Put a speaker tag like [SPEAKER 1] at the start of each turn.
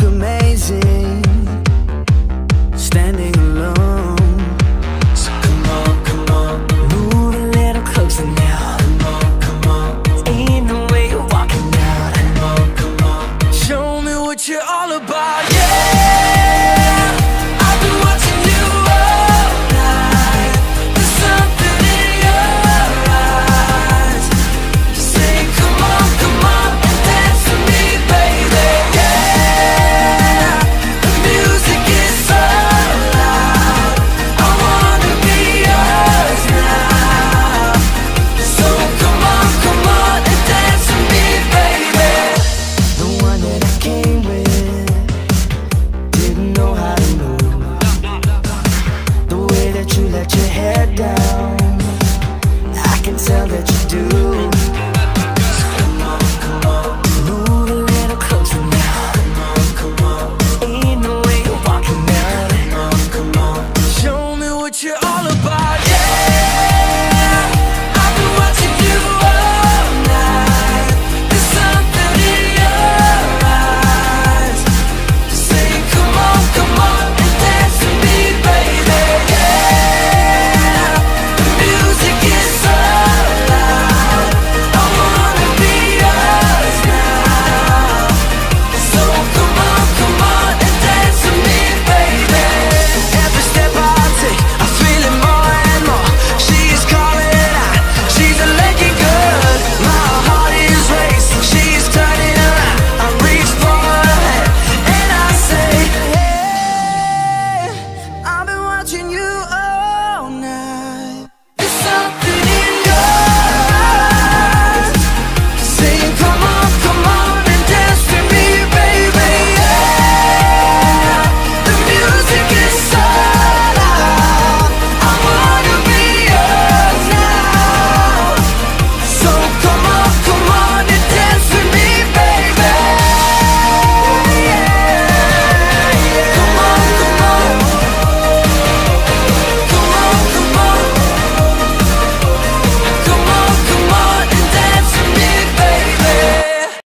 [SPEAKER 1] look amazing, standing alone. So come on, come on, move a little closer now. Come on, come on, ain't no way you're walking out. Come on, come on, show me what you're all about. Yeah.